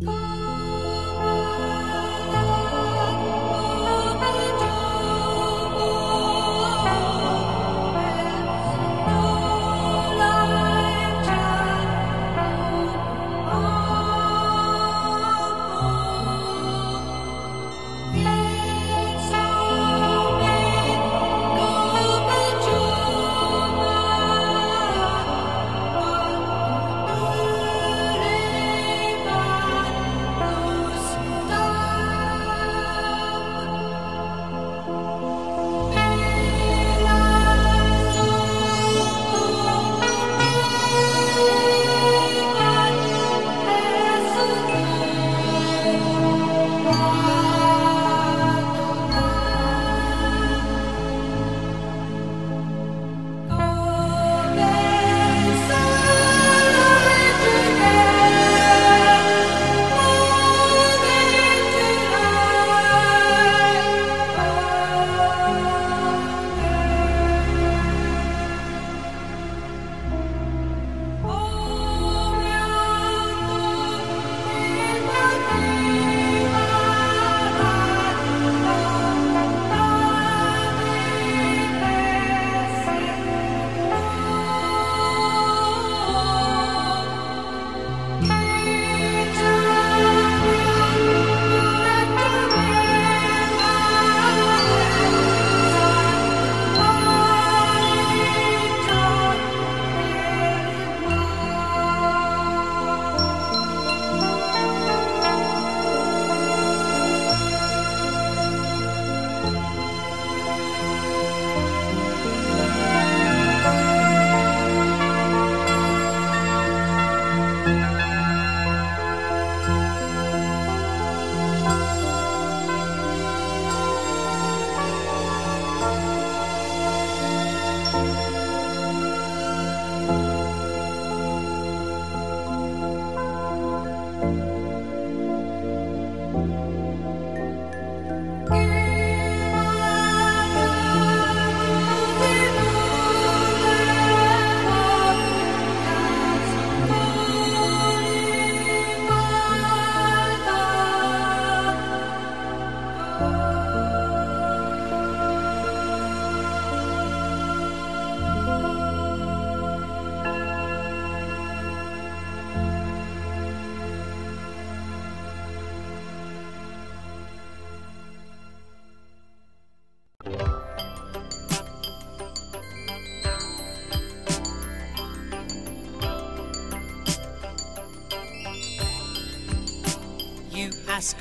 Bye.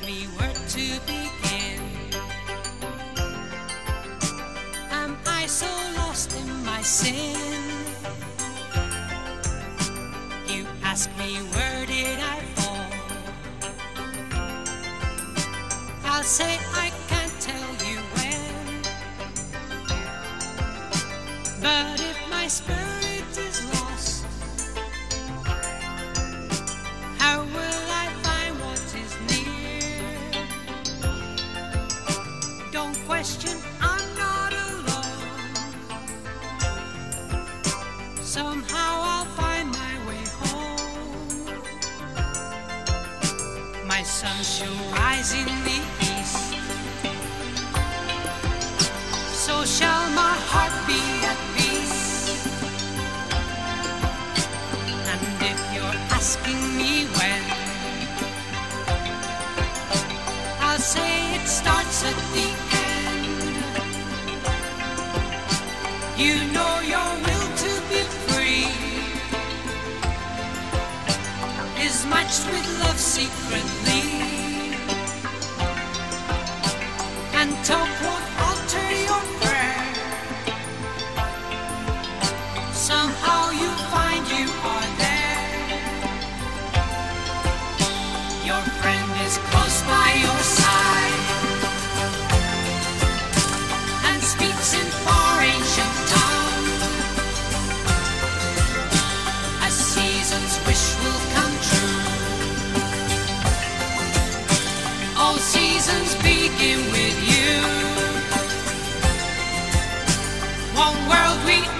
we were to begin. Am I so lost in my sin? You ask me where did I fall? I'll say I thinking with you. One world we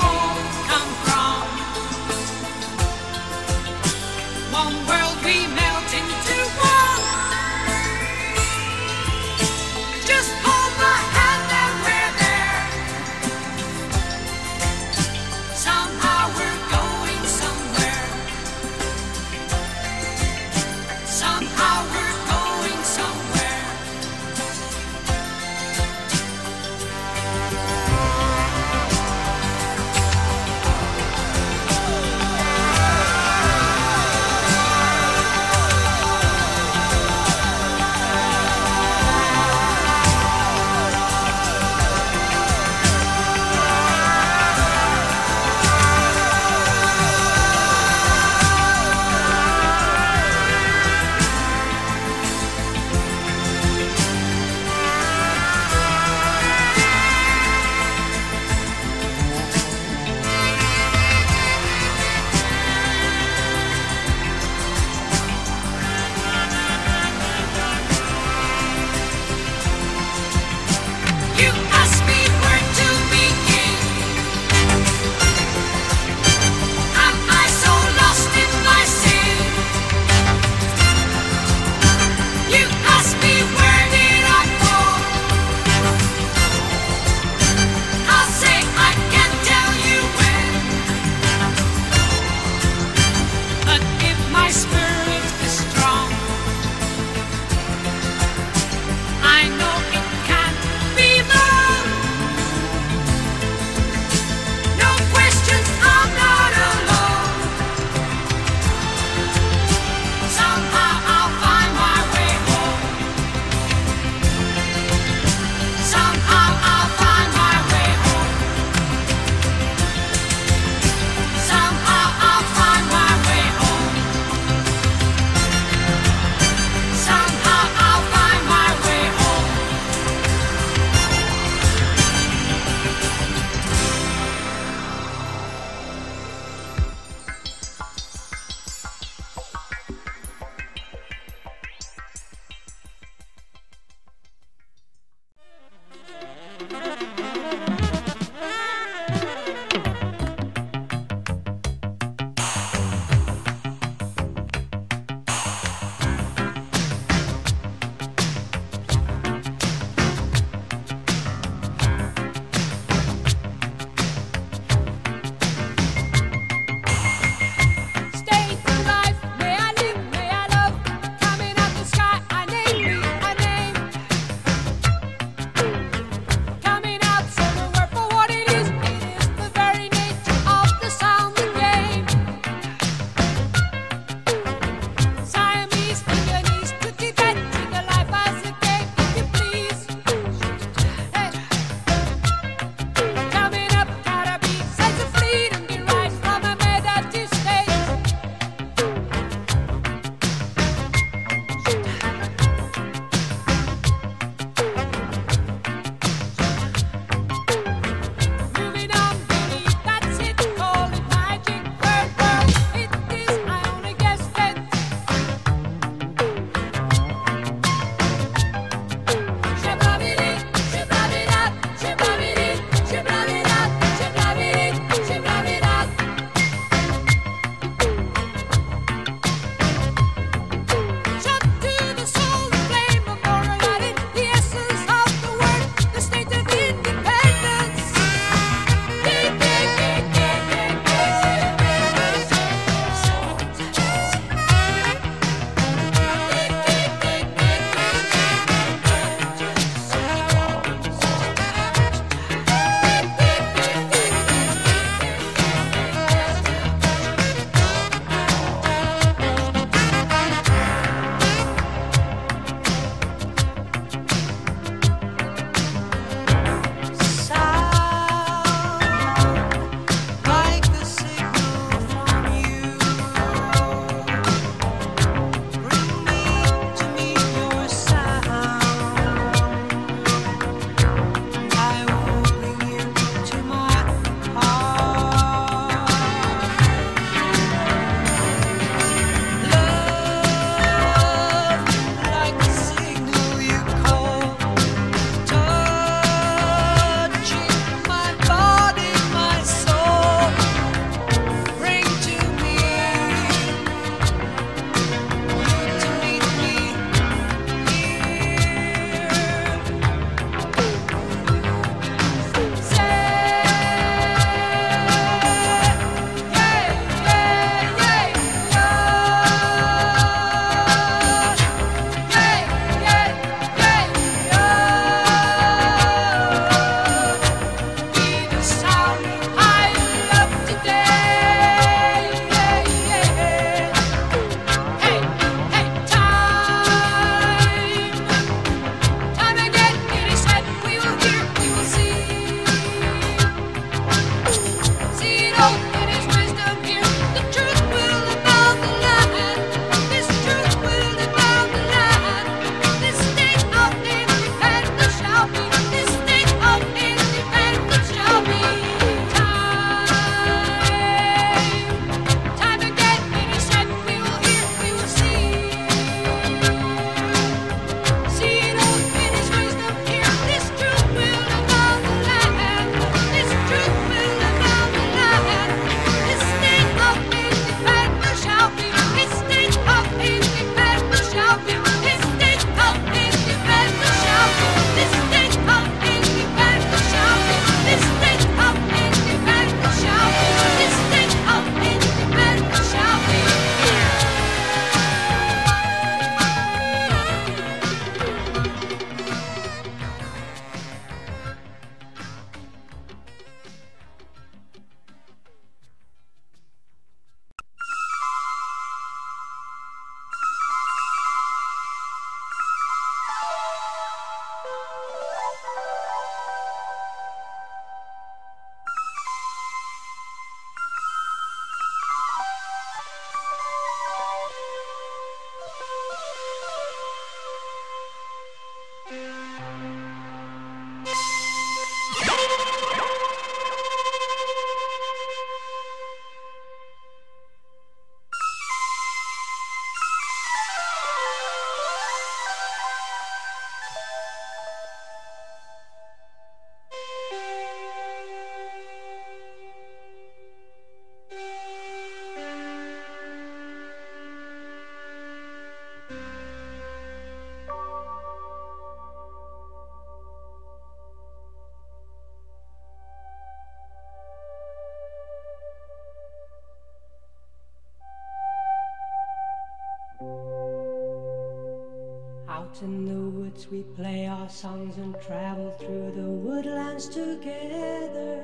Out in the woods we play our songs and travel through the woodlands together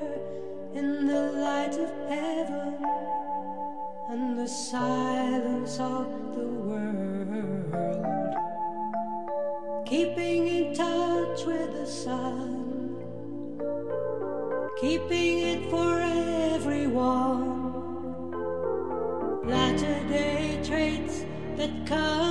in the light of heaven and the silence of the world. Keeping in touch with the sun, keeping it for everyone. Latter day traits that come.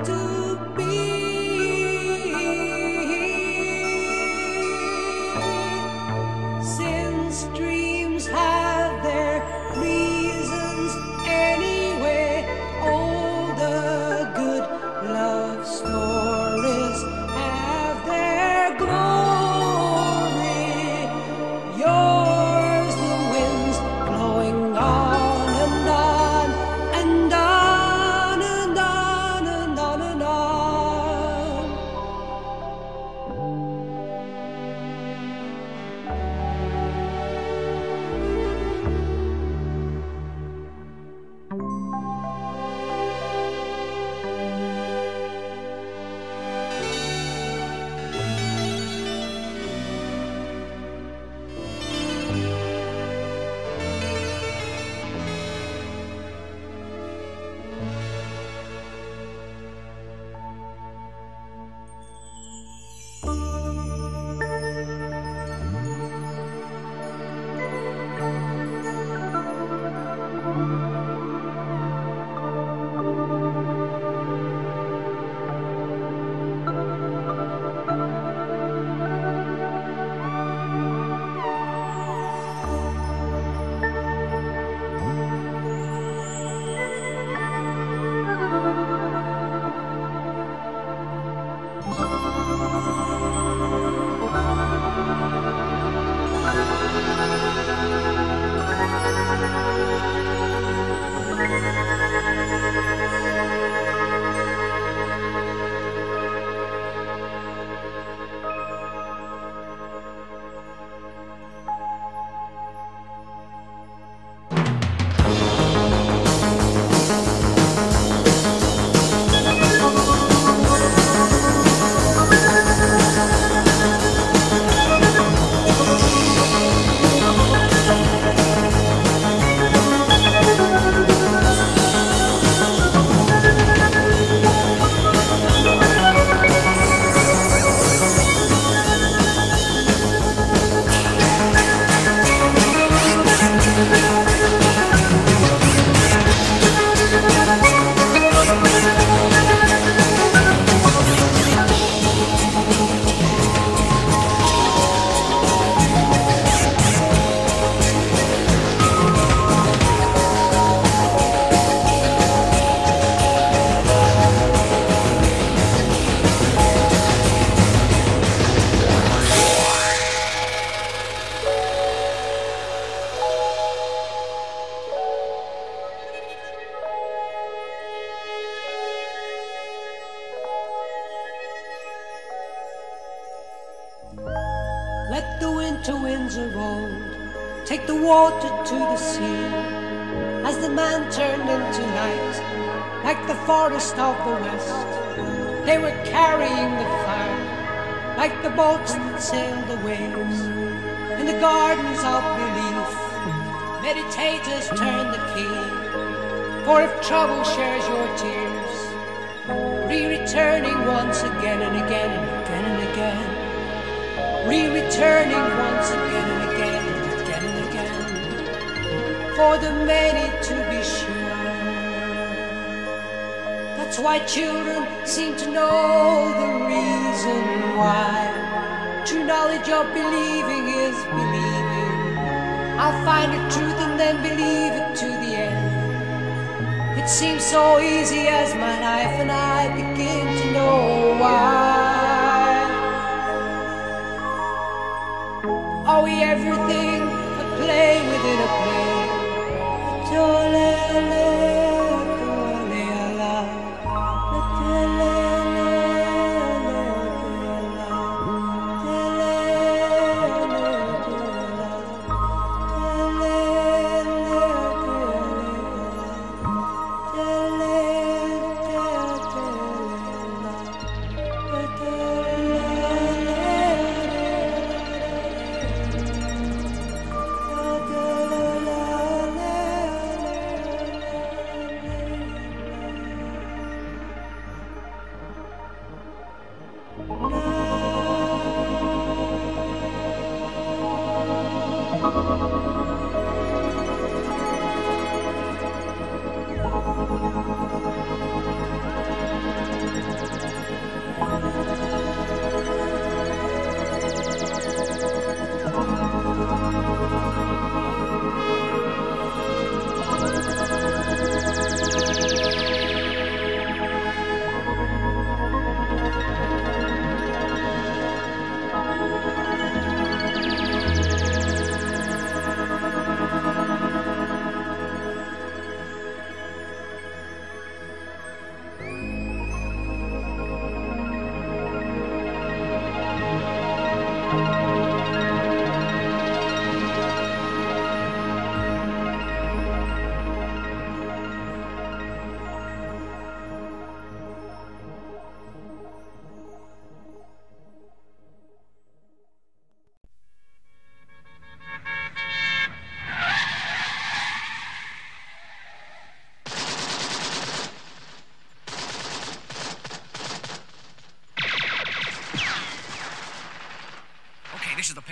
to Take the water to the sea as the man turned into night, like the forest of the west. They were carrying the fire, like the boats that sailed the waves. In the gardens of belief, meditators turn the key. For if trouble shares your tears, re-returning once again and again and again and again, re-returning once again for the many to be sure. That's why children seem to know the reason why. True knowledge of believing is believing. I'll find a truth and then believe it to the end. It seems so easy as my life, and I begin to know why. Are we everything? A play within a play? your lele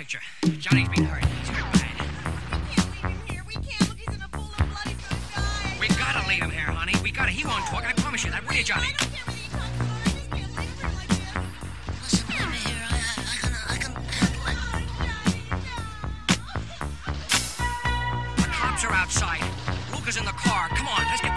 picture. Johnny's being hurt. He's hurt bad. We can't leave him here. We can't. Look, he's in a pool of blood. We gotta leave him here, honey. We gotta. He won't talk. I promise you that. Will you, Johnny? The cops are outside. Luke is in the car. Come on, let's get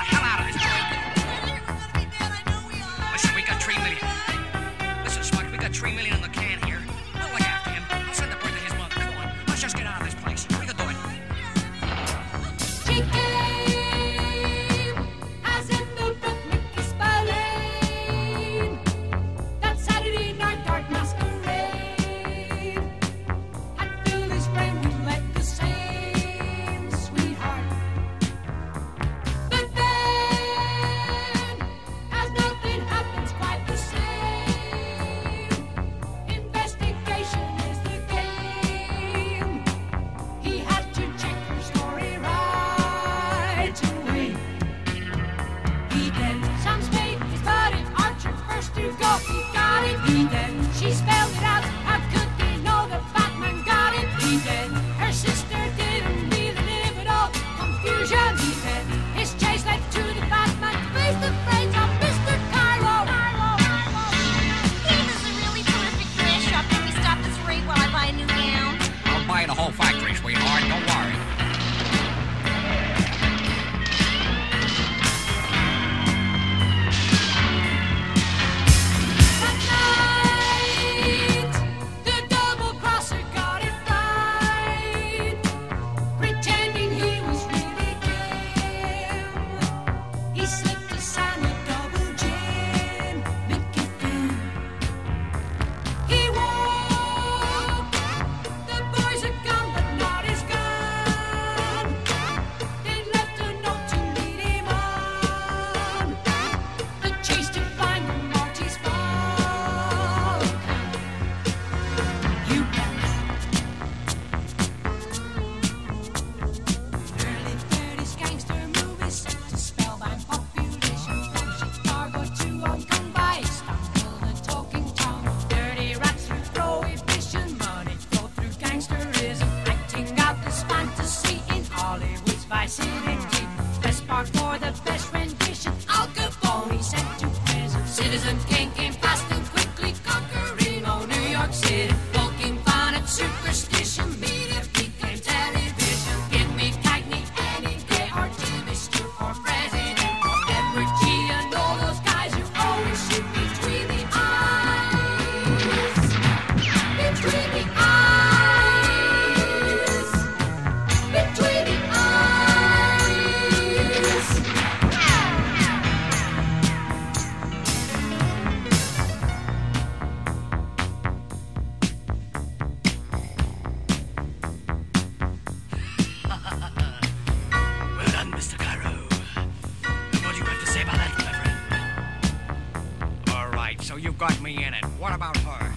so you've got me in it. What about her?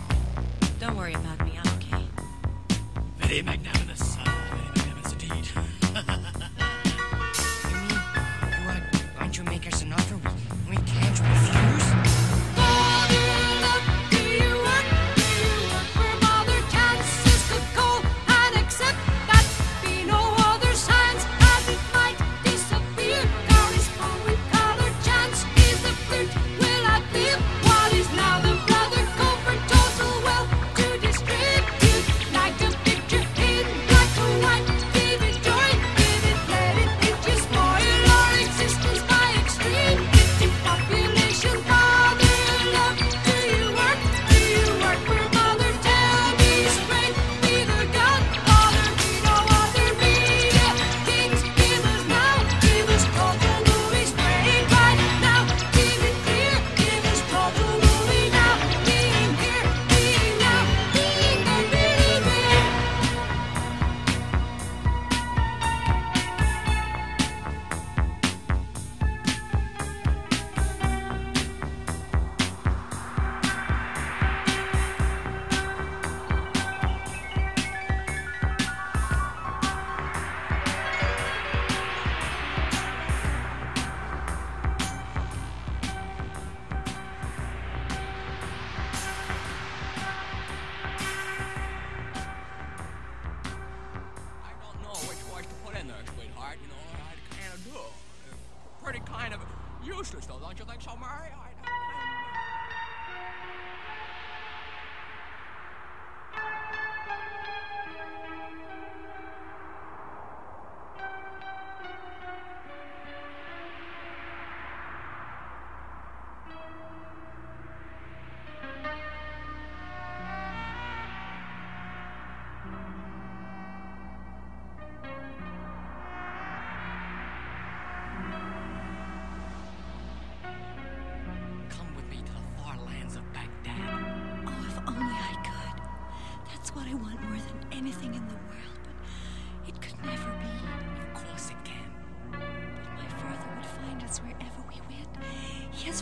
Don't worry about me, I'm okay. Very magnanimous.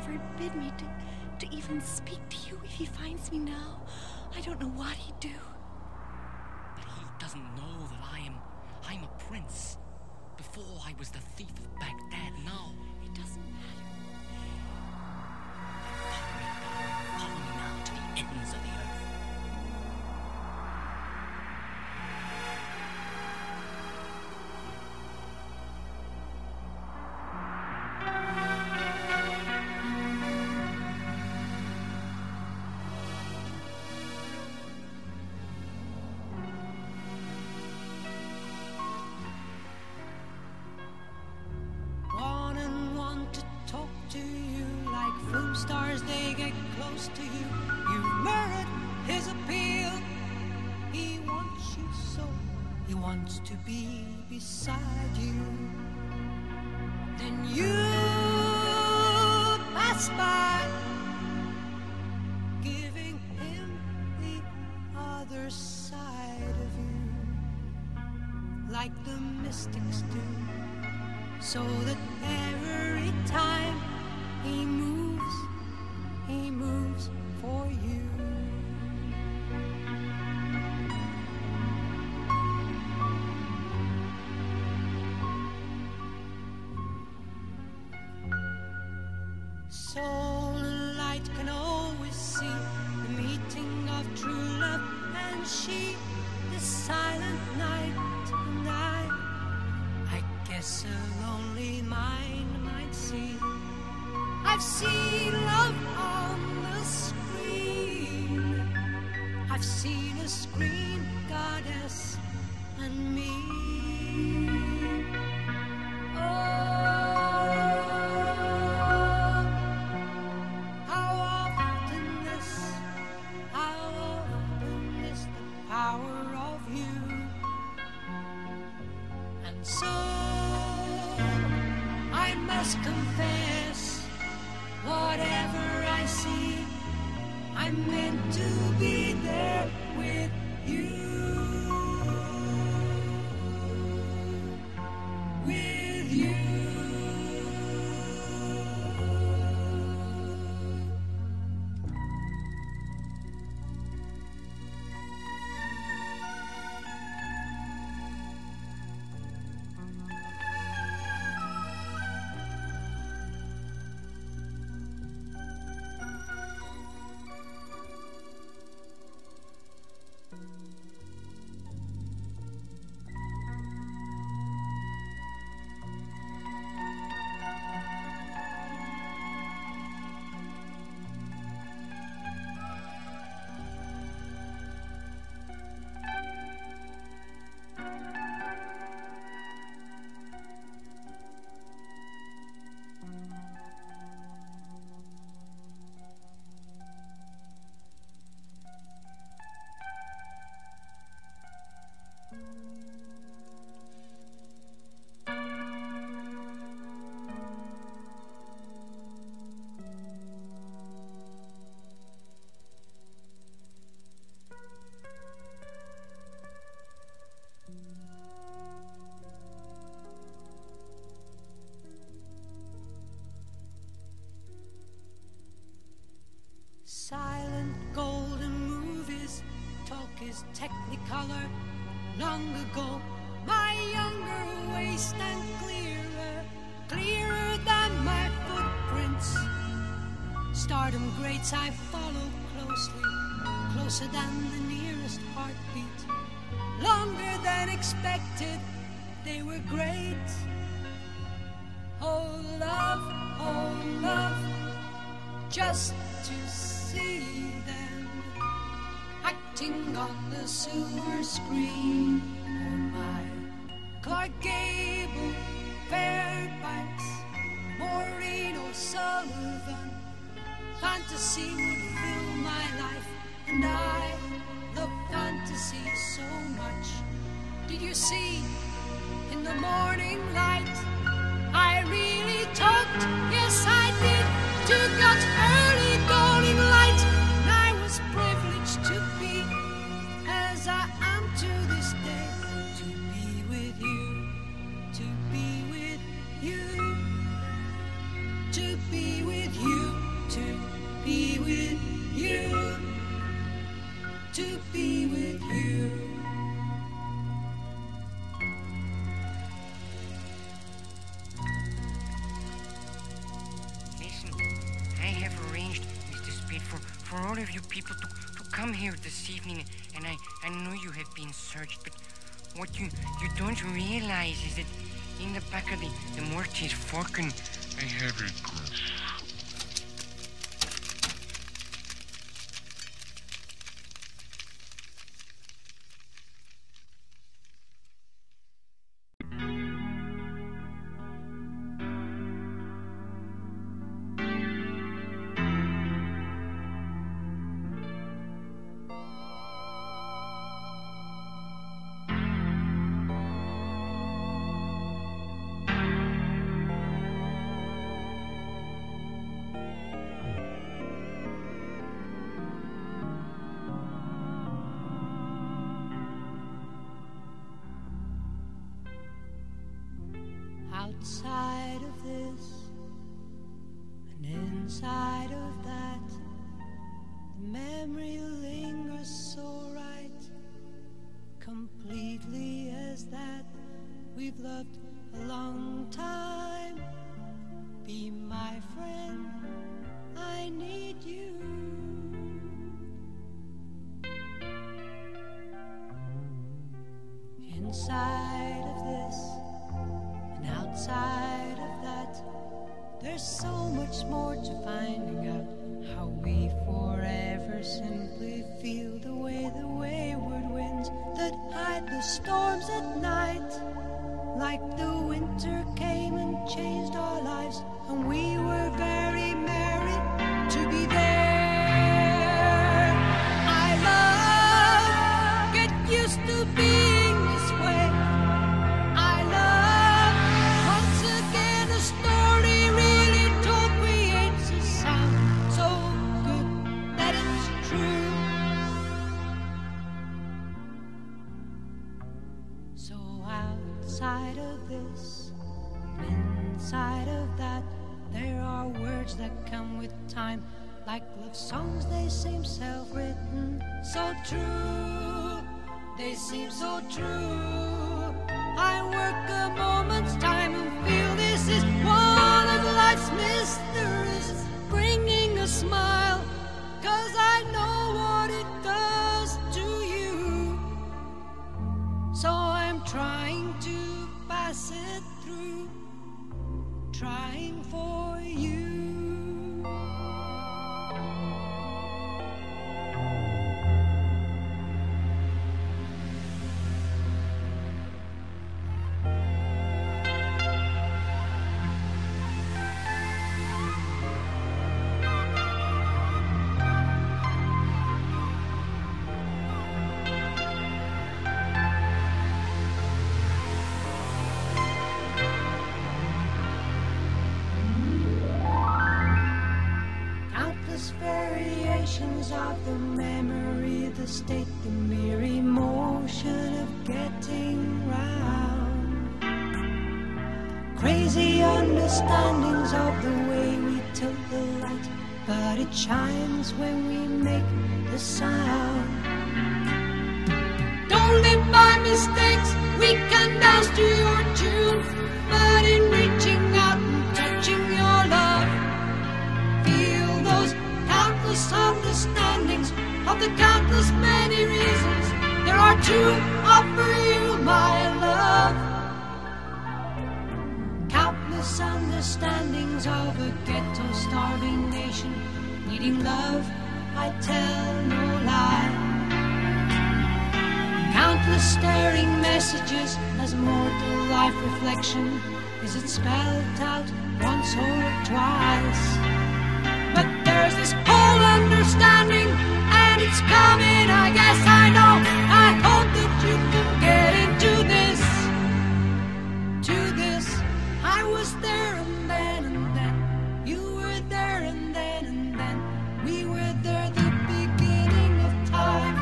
Forbid me to, to even speak to you if he finds me now. I don't know what he'd do. Close to you. You've mirrored his appeal. He wants you so, he wants to be beside you. Then you pass by, giving him the other side of you, like the mystics do so that every time he moves, confess, whatever I see, I'm meant to be there with you. Technicolor. Long ago, my younger waist and clearer, clearer than my footprints. Stardom greats I follow closely, closer than the nearest heartbeat. Longer than expected, they were great. Oh, love, oh, love just to see them acting on the silver screen. Oh my, Clark Gable, Fairbanks, Maureen O'Sullivan. Fantasy would fill my life, and I love fantasy so much. Did you see in the morning light? I really talked, yes I did, to God's early dawning light. What you, you don't realize is that in the back of the, the Maltese Falcon, I have a and we the memory, the state, the mere emotion of getting round. Crazy understandings of the way we tilt the light, but it shines when we make the sound. Don't live by mistakes, we can dance to your tune, but in of the countless many reasons there are to offer you my love. Countless understandings of a ghetto starving nation needing love, I tell no lie. Countless staring messages as mortal life reflection. Is it spelled out once or twice? But there's this whole understanding, and it's coming, I guess I know. I hope that you can get into this. To this, I was there and then and then. You were there and then and then. We were there the beginning of time.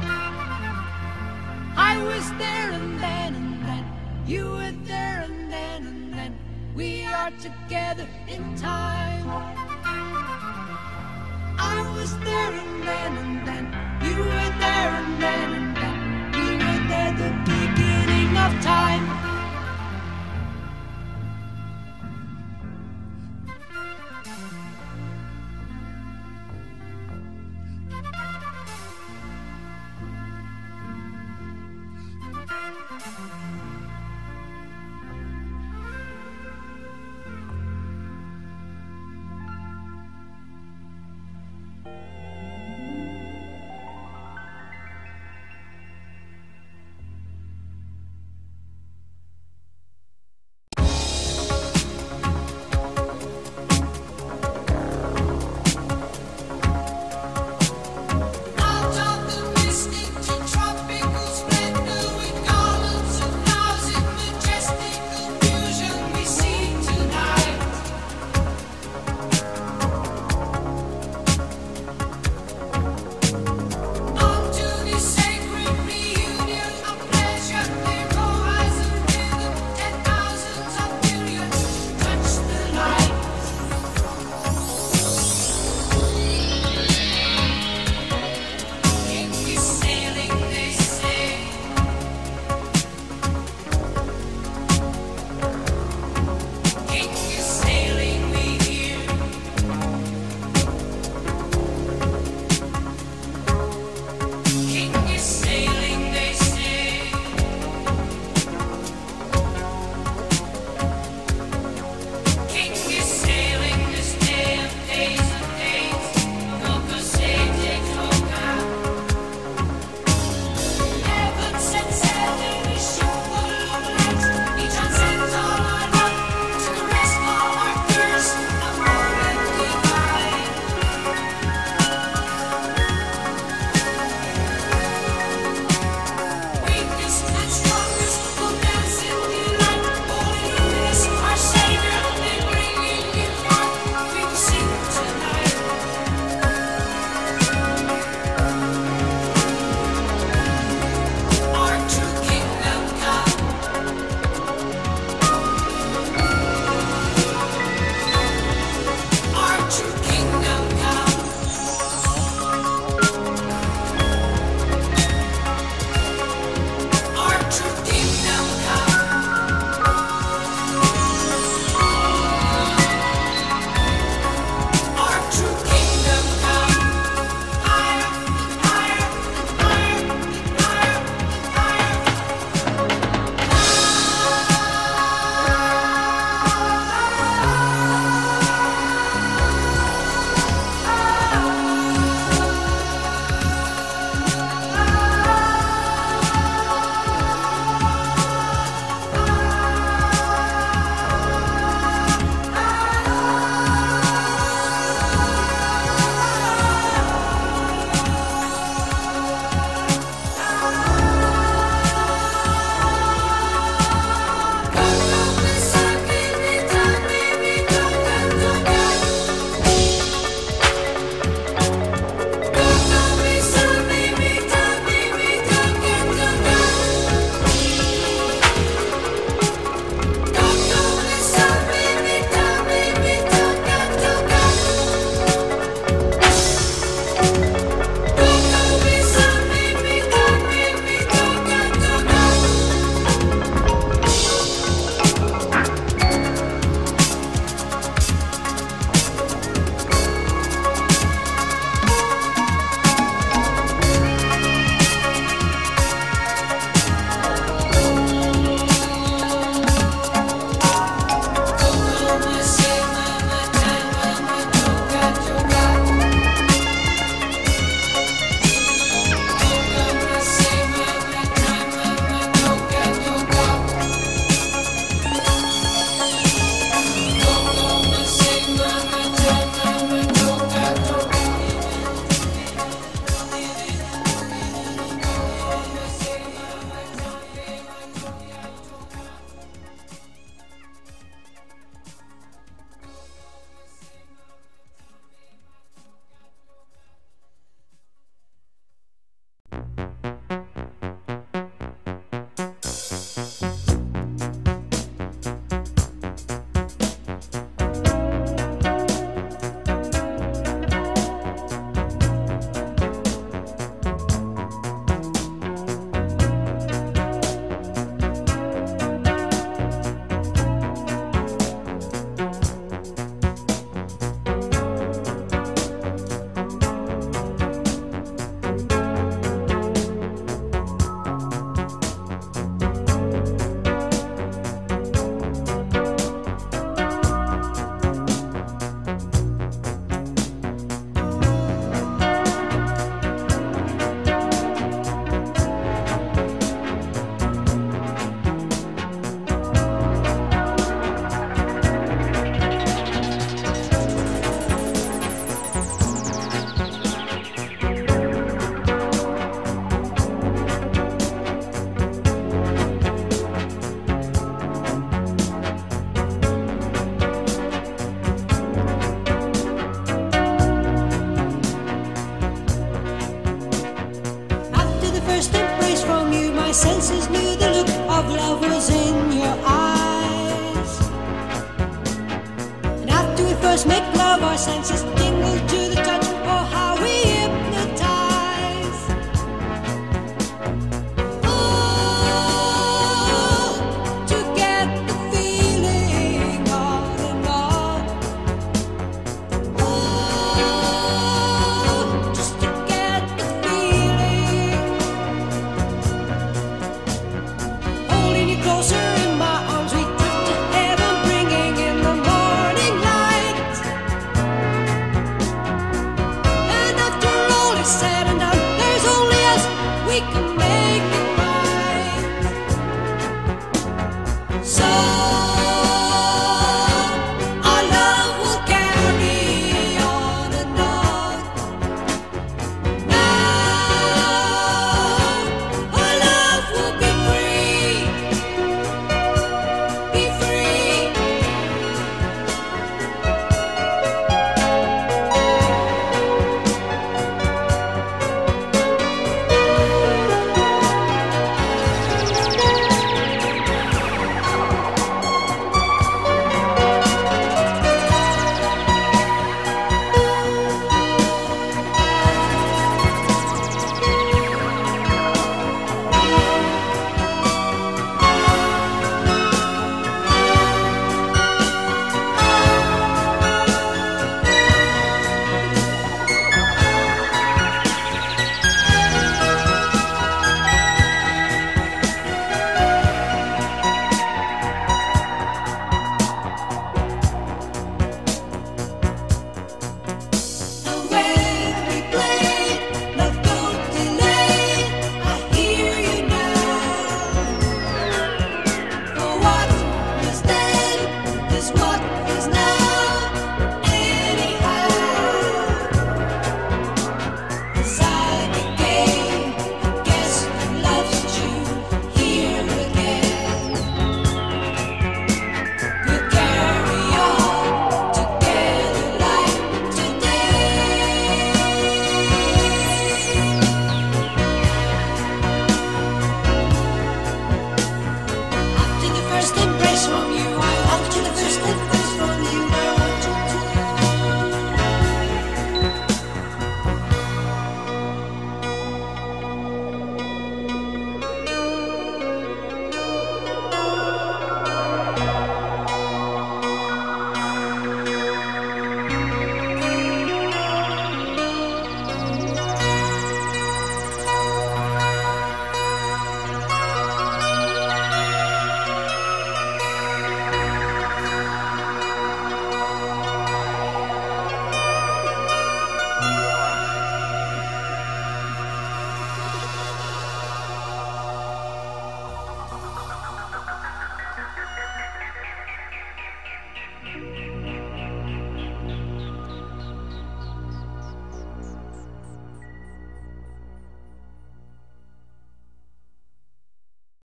I was there and then and then. You were there and then and then. We are together in time. Was there and then and then. You were there and then and then. We were there the beginning of time.